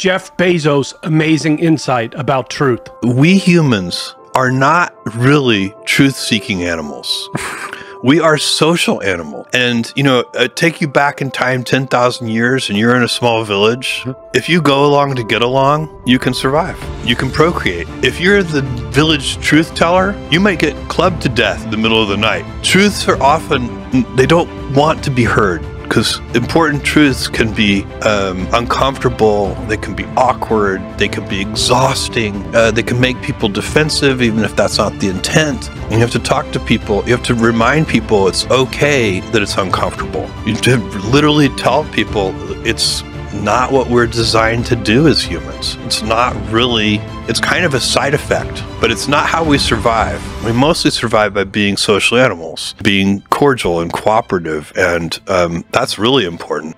Jeff Bezos' amazing insight about truth. We humans are not really truth seeking animals. we are social animal and you know uh, take you back in time 10,000 years and you're in a small village. If you go along to get along you can survive. You can procreate. If you're the village truth teller you might get clubbed to death in the middle of the night. Truths are often they don't want to be heard because important truths can be um, uncomfortable, they can be awkward, they can be exhausting, uh, they can make people defensive, even if that's not the intent. You have to talk to people, you have to remind people it's okay that it's uncomfortable. You have to literally tell people it's not what we're designed to do as humans. It's not really, it's kind of a side effect, but it's not how we survive. We mostly survive by being social animals, being cordial and cooperative, and um, that's really important.